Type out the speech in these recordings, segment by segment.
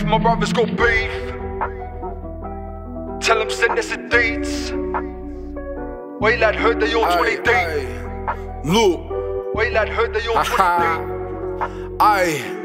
brothers got beef, tell them send us the deeds. Wait, lad, heard they all 20 deep. Look, Wait, lad, heard they all 20 deep. aye.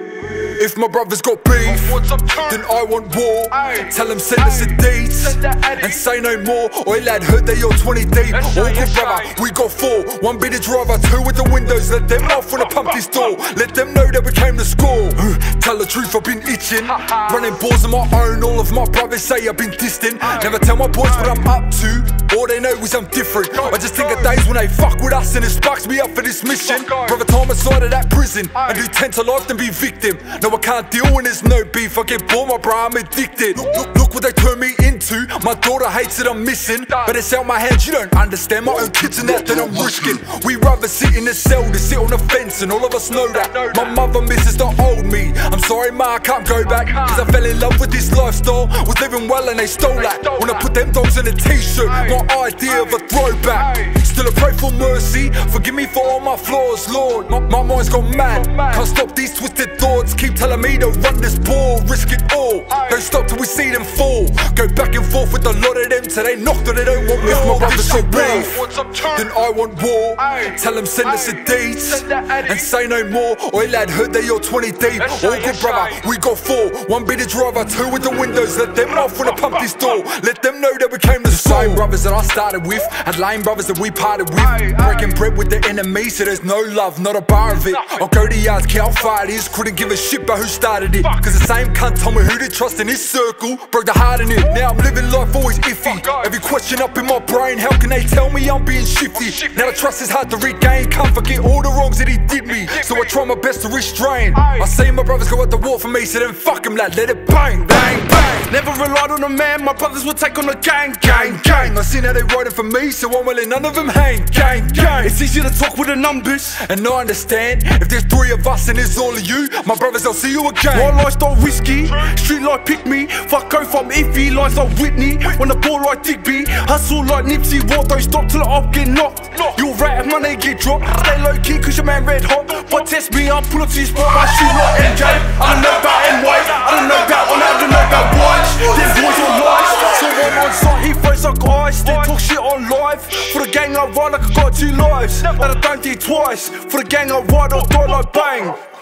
If my brothers got beef, What's up, turn? then I want war. Aye. Tell them send us the deeds Send that Addy. and say no more. Oi lad, heard they all 20 deep. All good brother, we got four. One be the driver, two with the windows. Let them off when I pump this door. Let them know that we came to score. Tell the truth, I've been itching. Running balls on my own. All of my brothers say I've been distant. Never tell my boys what I'm up to. All they know is I'm different. I just think of days when they fuck with us and it sparks me up for this mission. Brother Tom side of that prison. I do 10 to life than be victim. No, I can't deal when there's no beef. I get bored, my bro, I'm addicted. Look, look, look what they turn me into. My daughter hates it, I'm missing. But it's out my hands, you don't understand. My own kids and that that I'm risking. We rather sit in the cell than sit on the fence, and all of us know that. My mother misses the old me. I'm sorry, ma, I can't go back. Cause I fell in love with this lifestyle. Was living well and they stole that. When I put them dogs in a t shirt, my idea of a throwback. Still I pray for mercy. Forgive me for all my flaws, Lord. My, my mind's gone mad. Can't stop these twisted thoughts. Keep telling me to run this ball, risk it all. Don't stop till we see them fall. Go back and forth with a lot of them till they knock till they don't want me. If my brothers beef, What's then I want war. Tell them send us the deeds that and say no more. Oi lad, heard they all 20 deep. All good brother, we got four. One be the driver, two with the windows. Let them off when I pump this door. Let them know that we came to the same brothers that I started with, and lame brothers that we parted aye. Breaking bread with the enemy, so there's no love, not a bar of it. I'll go to yards, care how far it is. Couldn't give a shit about who started it. Cause the same cunt told me who to trust in his circle. Broke the heart in it. Now I'm living life always iffy. Every question up in my brain, how can they tell me I'm being shifty? Now the trust is hard to regain. Can't forget all the wrongs that he did me. So I try my best to restrain. I see my brothers go at the war for me, so then fuck him, lad. Let it bang, bang, bang. Never relied on a man, my brothers would take on the gang, Gang, gang, gang. I seen how they riding for me, so I'm willing none of them hang. Gang, gang. It's easy to talk with the numbers. And I understand if there's three of us and it's all of you, my brothers, I'll see you again. My lifestyle risky, street life pick me. Fuck go from iffy, lines like Whitney. When the ball like Digby, hustle like Nipsey. What don't stop till I up get knocked. You'll rat if money get dropped. Stay low key cause your man red hot. But test me, I'll pull up to your spot. I shoot like MJ. I throws like ice. They talk shit on live. For the gang I ride like I got two lives. That I don't twice. For the gang I ride, I'll die like bang.